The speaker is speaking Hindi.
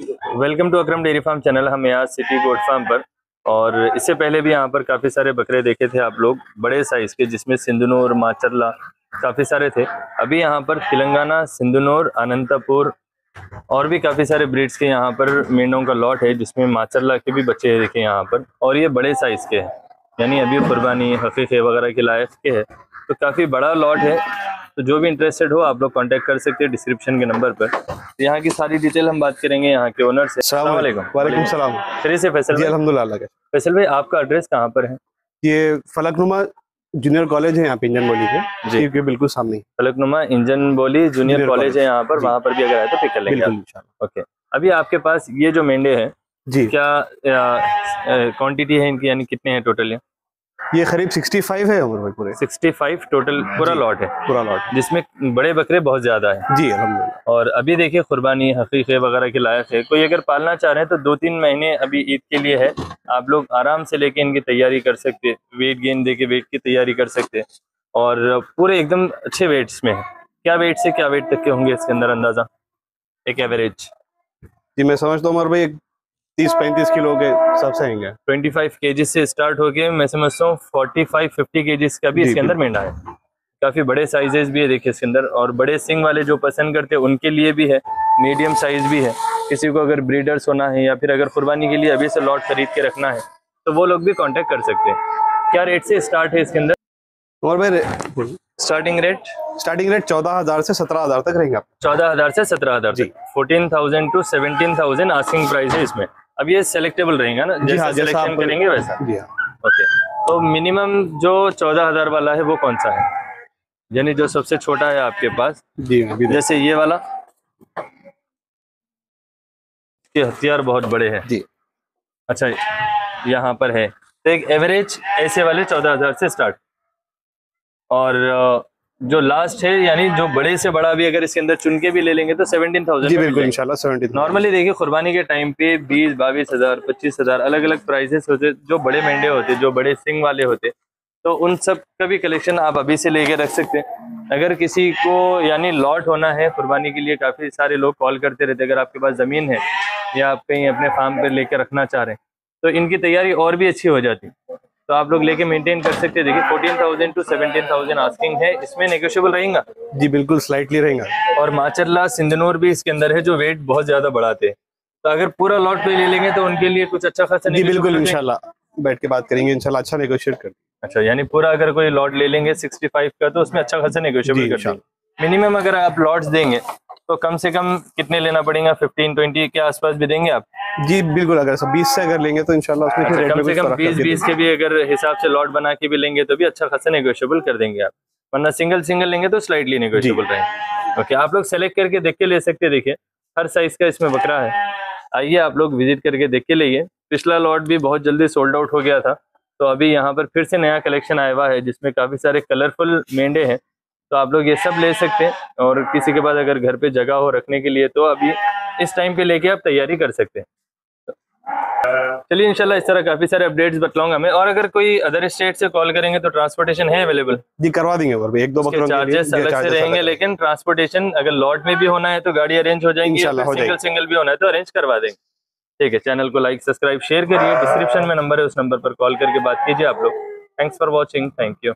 Welcome to Akram dairy farm channel. हम यहाँ सिटी गोड फार्म पर। और इससे पहले भी यहाँ पर काफ़ी सारे बकरे देखे थे आप लोग, बड़े साइज़ के, जिसमें सिंधुनूर, माचरला काफ़ी सारे थे। अभी यहाँ पर तेलंगाना, सिंधुनूर, अनंतपुर और भी काफ़ी सारे ब्रीड्स के यहाँ पर मेंढों का लॉट है, जिसमें माचरला के भी बच्चे देखे यहाँ पर। और ये बड़े साइज़ के हैं। यानी अभी कुर्बानी हकीक़े वगैरह के लायक के है। तो काफ़ी बड़ा लॉट है। तो जो भी इंटरेस्टेड हो आप लोग कांटेक्ट कर सकते हैं डिस्क्रिप्शन के नंबर पर। तो यहाँ की सारी डिटेल हम बात करेंगे यहाँ के ओनर से। वालेकुम सलाम फिर से फैसल फैसल भाई आपका एड्रेस कहाँ पर है? ये फलकनुमा जूनियर कॉलेज है यहाँ पे इंजन बोली के। जी। के बिल्कुल सामने। ही। Falaknuma engine Bowli junior college है यहाँ पर। वहाँ पर भी अगर आए तो पिक कर लेंगे ओके अभी आपके पास ये जो मेंढे हैं जी। क्या क्वांटिटी है इनकी? यानी कितने हैं टोटल ये करीब 65 है उम्र भाई पूरे। 65 टोटल पूरा लॉट है। पूरा लॉट जिसमें बड़े बकरे बहुत ज़्यादा है। जी अल्हम्दुलिल्लाह। और अभी देखिए कुर्बानी हकीक़े वगैरह के लायक है। कोई अगर पालना चाह रहे हैं तो दो तीन महीने अभी ईद के लिए है। आप लोग आराम से लेके इनकी तैयारी कर सकते वेट गेन दे के वेट की तैयारी कर सकते और पूरे एकदम अच्छे वेट्स में है। क्या वेट से क्या वेट तक के होंगे इसके अंदर अंदाज़ा? एक एवरेज जी मैं समझता हूँ उमर भाई तीस पैंतीस किलो के सबसे आएँगे। 25 केजी से स्टार्ट होके मैं समझता हूँ 45 50 केजीज का भी इसके अंदर मेंढा है। काफ़ी बड़े साइजेस भी है देखिए इसके अंदर। और बड़े सिंग वाले जो पसंद करते हैं उनके लिए भी है मीडियम साइज़ भी है। किसी को अगर ब्रीडर्स होना है या फिर अगर कुर्बानी के लिए अभी से लॉट खरीद के रखना है तो वो लोग भी कांटेक्ट कर सकते हैं। क्या रेट से स्टार्ट है इसके अंदर? उमर भाई स्टार्टिंग रेट स्टार्टिंग रेट चौदह हज़ार से सत्रह हज़ार तक रहेगा चौदह हज़ार से सत्रह हज़ार fourteen thousand to seventeen thousand asking price है इसमें। अब ये सेलेक्टेबल रहेगा ना? जी हाँ जैसा सिलेक्शन करेंगे वैसा। जी हाँ। ओके। तो मिनिमम जो चौदह हज़ार वाला है वो कौन सा है? यानी जो सबसे छोटा है आपके पास। जी जैसे ये वाला। हथियार बहुत बड़े हैं। जी। अच्छा यहाँ पर है। तो एक एवरेज ऐसे वाले चौदह हज़ार से स्टार्ट और जो लास्ट है यानी जो बड़े से बड़ा भी अगर इसके अंदर चुन के भी ले लेंगे तो सेवनटीन जी थाउज़ेंड बिल्कुल इंशाल्लाह सेवेंटी नॉर्मली देखिए कुर्बानी के टाइम पे बीस बाईस हज़ार पच्चीस हज़ार अलग अलग प्राइसेस होते जो बड़े मेंढे होते जो बड़े सिंग वाले होते तो उन सब का भी कलेक्शन आप अभी से लेके रख सकते हैं। अगर किसी को यानी लॉट होना है कुर्बानी के लिए काफ़ी सारे लोग कॉल करते रहते अगर आपके पास ज़मीन है या आप कहीं अपने फार्म पे लेके रखना चाह रहे हैं तो इनकी तैयारी और भी अच्छी हो जाती तो आप लोग लेके मेंटेन कर सकते हैं। देखिए fourteen thousand to seventeen thousand asking है। इसमें नेगोशियबल रहेगा? जी बिल्कुल स्लाइटली रहेगा। और माचरला सिंधनूर भी इसके अंदर है जो वेट बहुत ज़्यादा बढ़ाते हैं। तो अगर पूरा लॉट पे ले लेंगे तो उनके लिए कुछ अच्छा खासा जी बिल्कुल। इंशाल्लाह। बैठ के बात करेंगे इंशाल्लाह अच्छा नेगोशिएट कर। अच्छा यानी पूरा अगर कोई लॉट ले लेंगे 65 का तो उसमें अच्छा खासा जी, नेगोशिएबल कर मिनिमम अगर आप लॉट्स देंगे तो कम से कम कितने लेना पड़ेगा? 15 20 के आसपास भी देंगे आप? जी बिल्कुल अगर सब बीस से अगर लेंगे तो इंशाल्लाह उसमें अच्छा, कम से कम फ़र्क 20 करके 20 के भी अगर हिसाब से लॉट बना के भी लेंगे तो भी अच्छा खासा नेगोशिएबल कर देंगे आप। वरना सिंगल सिंगल लेंगे तो स्लाइटली नेगोशिएबल रहेंगे। ओके आप लोग सेलेक्ट करके देख के ले सकते हैं। देखिए हर साइज़ का इसमें बकरा है। आइए आप लोग विज़िट करके देख के लिए पिछला लॉट भी बहुत जल्दी सोल्ड आउट हो गया था। तो अभी यहाँ पर फिर से नया कलेक्शन आया हुआ है जिसमें काफ़ी सारे कलरफुल मेंढे हैं। तो आप लोग ये सब ले सकते हैं। और किसी के पास अगर घर पे जगह हो रखने के लिए तो अभी इस टाइम पे लेके आप तैयारी कर सकते हैं। चलिए इंशाल्लाह इस तरह काफ़ी सारे अपडेट्स बतलाऊँगा मैं। और अगर कोई अदर स्टेट से कॉल करेंगे तो ट्रांसपोर्टेशन है अवेलेबल जी करवा देंगे और एक दो बकरों चार्जेस अलग से रहेंगे लेकिन ट्रांसपोर्टेशन अगर लॉट में भी होना है तो गाड़ी अरेंज हो जाएँगी। सिंगल सिंगल भी होना है तो अरेंज करवा देंगे। ठीक है चैनल को लाइक सब्सक्राइब शेयर करिए। डिस्क्रिप्शन में नंबर है उस नंबर पर कॉल करके बात कीजिए आप लोग। Thanks for watching thank you